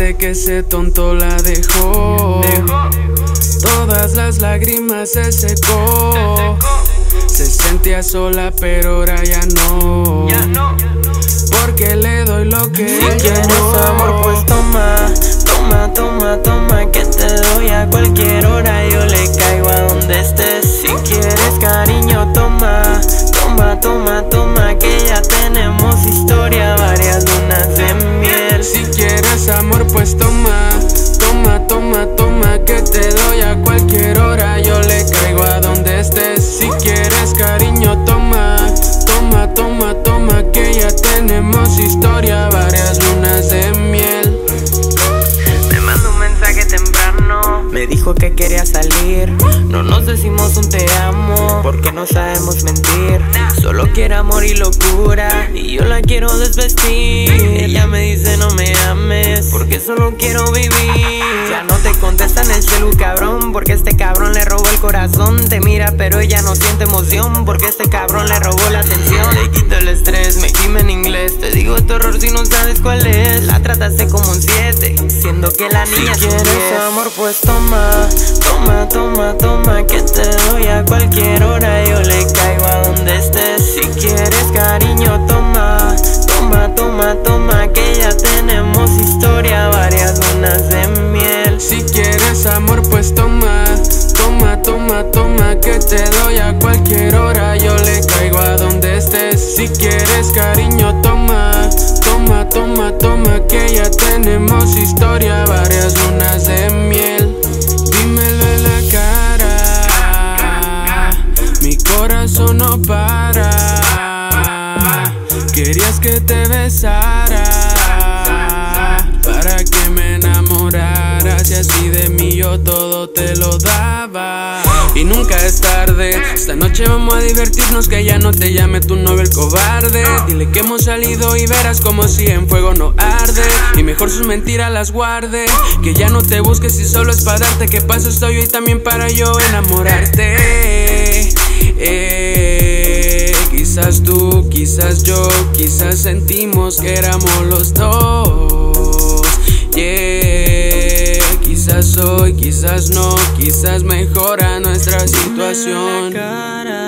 Desde que ese tonto la dejó, todas las lágrimas se secó. Se sentía sola, pero ahora ya no. Porque le doy lo que si quieres amor, pues toma, toma, toma, toma, que te doy a cualquier hora. Yo le caigo a donde estés. Si quieres cariño, toma, toma, toma, toma, que ya tenemos historia, amor, pues toma, toma, toma, toma, que te doy a cualquier hora. Yo le caigo a donde estés. Si quieres cariño, toma, toma, toma, toma, que ya tenemos historia, No nos decimos un te amo, porque no sabemos mentir. Solo quiere amor y locura, y yo la quiero desvestir. Ella me dice no me ames, porque solo quiero vivir. Te contesta en el celu, cabrón, porque este cabrón le robó el corazón. Te mira, pero ella no siente emoción, porque este cabrón le robó la atención. Le quito el estrés, me gime en inglés. Te digo tu error si no sabes cuál es. La trataste como un 7, siendo que la niña Si quieres amor, pues toma, toma, toma, toma, que te doy a cualquier hora. Yo le caigo a donde estés. Si quieres cariño, toma, toma, toma, toma, que ya tenemos historia, varias lunas de miel. Si quieres amor, pues toma, toma, toma, toma, que te doy a cualquier hora. Yo le caigo a donde estés. Si quieres cariño, toma, toma, toma, toma, que ya tenemos historia, varias lunas de miel. Dímelo en la cara, mi corazón no para. Querías que te besara para que me enamoraras y de mí yo todo te lo daba. Y nunca es tarde, esta noche vamos a divertirnos que ya no te llame tu novio el cobarde. Dile que hemos salido y verás como si en fuego no arde. Y mejor sus mentiras las guarde, que ya no te busques si solo es para darte. Que paso estoy hoy también para yo enamorarte. Eh, quizás tú, quizás yo, quizás sentimos que éramos los dos. Yeah, quizás hoy, quizás no, quizás mejora nuestra situación. cara,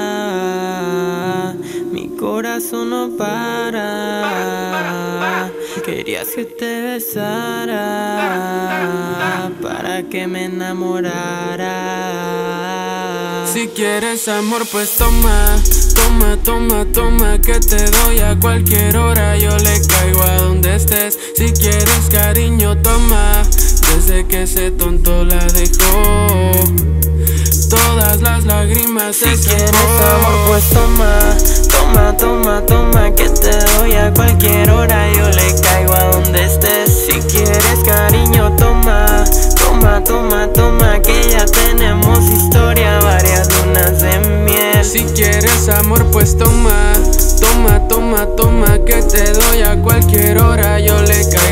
mi corazón no para. Querías que te besara para que me enamorara. Si quieres amor, pues toma, toma, toma, toma, que te doy a cualquier hora. Yo le caigo a que ese tonto la dejó. Todas las lágrimas Si quieres amor, pues toma, toma, toma, toma, que te doy a cualquier hora. Yo le caigo a donde estés. Si quieres cariño, toma, toma, toma, toma, que ya tenemos historia, varias lunas de miel. Si quieres amor, pues toma, toma, toma, toma, que te doy a cualquier hora. Yo le caigo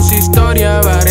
toma, toma, toma,